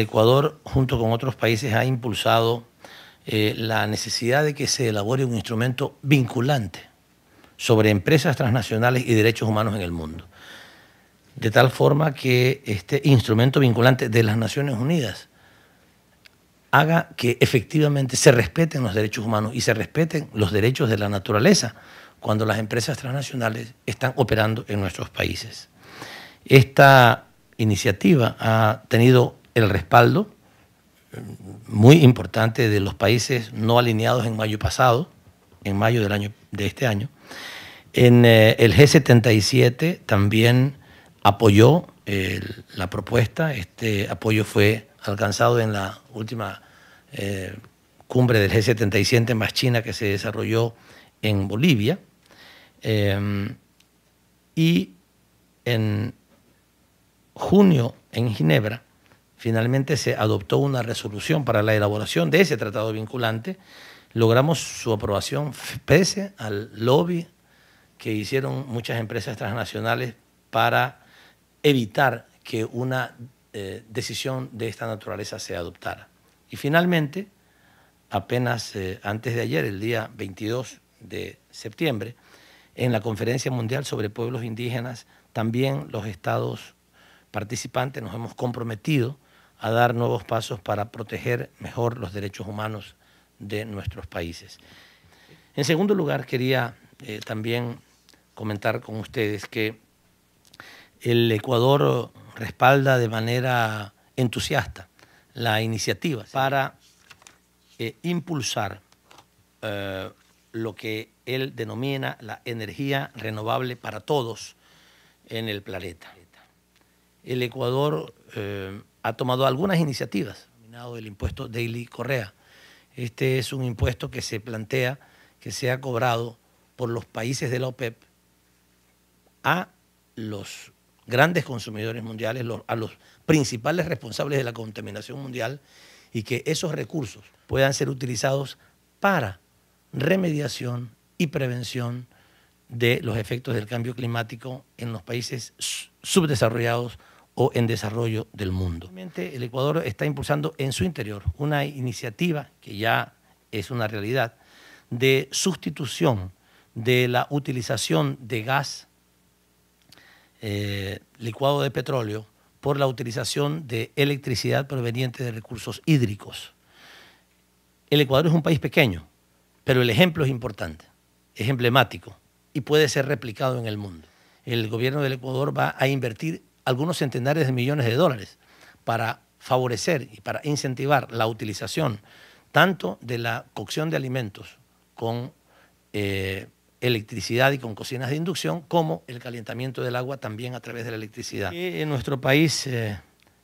Ecuador, junto con otros países, ha impulsado eh, la necesidad de que se elabore un instrumento vinculante sobre empresas transnacionales y derechos humanos en el mundo. De tal forma que este instrumento vinculante de las Naciones Unidas haga que efectivamente se respeten los derechos humanos y se respeten los derechos de la naturaleza cuando las empresas transnacionales están operando en nuestros países. Esta iniciativa ha tenido el respaldo muy importante de los países no alineados en mayo pasado, en mayo del año de este año. En eh, el G77 también apoyó la propuesta. Este apoyo fue alcanzado en la última eh, cumbre del G77 más China que se desarrolló en Bolivia. Y en junio en Ginebra finalmente se adoptó una resolución para la elaboración de ese tratado vinculante. Logramos su aprobación pese al lobby que hicieron muchas empresas transnacionales para evitar que una eh, decisión de esta naturaleza se adoptara. Y finalmente, apenas eh, antes de ayer, el día 22 de septiembre, en la Conferencia Mundial sobre Pueblos Indígenas, también los estados participantes nos hemos comprometido a dar nuevos pasos para proteger mejor los derechos humanos de nuestros países. En segundo lugar, quería eh, también comentar con ustedes que el Ecuador respalda de manera entusiasta la iniciativa para eh, impulsar eh, lo que él denomina la energía renovable para todos en el planeta. El Ecuador eh, ha tomado algunas iniciativas, el impuesto Daily Correa. Este es un impuesto que se plantea que sea cobrado por los países de la OPEP a los grandes consumidores mundiales, a los principales responsables de la contaminación mundial y que esos recursos puedan ser utilizados para remediación y prevención de los efectos del cambio climático en los países subdesarrollados o en desarrollo del mundo. El Ecuador está impulsando en su interior una iniciativa que ya es una realidad de sustitución de la utilización de gas eh, licuado de petróleo por la utilización de electricidad proveniente de recursos hídricos. El Ecuador es un país pequeño, pero el ejemplo es importante, es emblemático y puede ser replicado en el mundo. El gobierno del Ecuador va a invertir algunos centenares de millones de dólares para favorecer y para incentivar la utilización tanto de la cocción de alimentos con eh, electricidad y con cocinas de inducción, como el calentamiento del agua también a través de la electricidad. en nuestro país eh,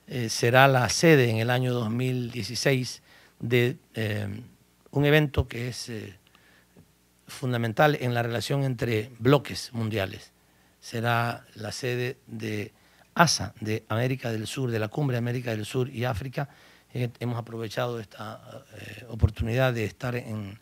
eh, será la sede en el año 2016 de un evento que es fundamental en la relación entre bloques mundiales. Será la sede de ASA de América del Sur, de la Cumbre de América del Sur y África. Eh, hemos aprovechado esta eh, oportunidad de estar en,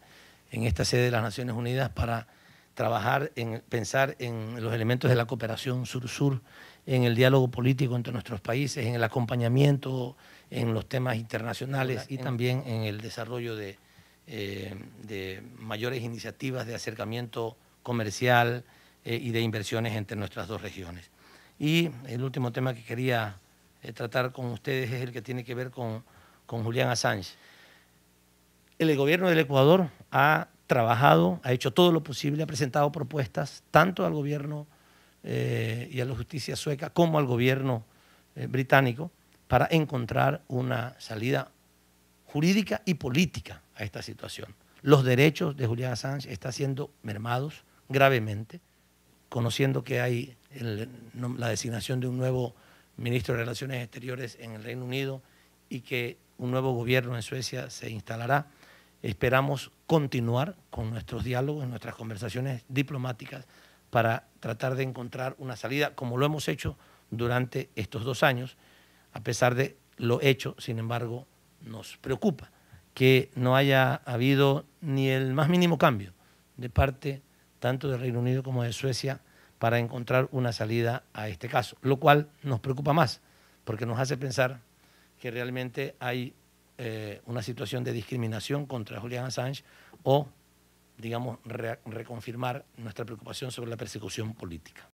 esta sede de las Naciones Unidas para trabajar en pensar en los elementos de la cooperación sur-sur, en el diálogo político entre nuestros países, en el acompañamiento en los temas internacionales y también en el desarrollo de, eh, de mayores iniciativas de acercamiento comercial y de inversiones entre nuestras dos regiones. Y el último tema que quería eh, tratar con ustedes es el que tiene que ver con, Julián Assange. El gobierno del Ecuador ha trabajado, ha hecho todo lo posible, ha presentado propuestas tanto al gobierno eh, y a la justicia sueca como al gobierno eh, británico para encontrar una salida jurídica y política a esta situación. Los derechos de Julián Assange están siendo mermados gravemente, conociendo que hay la designación de un nuevo ministro de Relaciones Exteriores en el Reino Unido y que un nuevo gobierno en Suecia se instalará. Esperamos continuar con nuestros diálogos, nuestras conversaciones diplomáticas para tratar de encontrar una salida, como lo hemos hecho durante estos dos años. A pesar de lo hecho, sin embargo, nos preocupa que no haya habido ni el más mínimo cambio de parte tanto del Reino Unido como de Suecia, para encontrar una salida a este caso, lo cual nos preocupa más, porque nos hace pensar que realmente hay eh, una situación de discriminación contra Julian Assange o, digamos, reconfirmar nuestra preocupación sobre la persecución política.